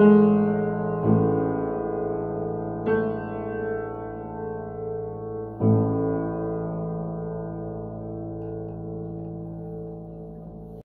了。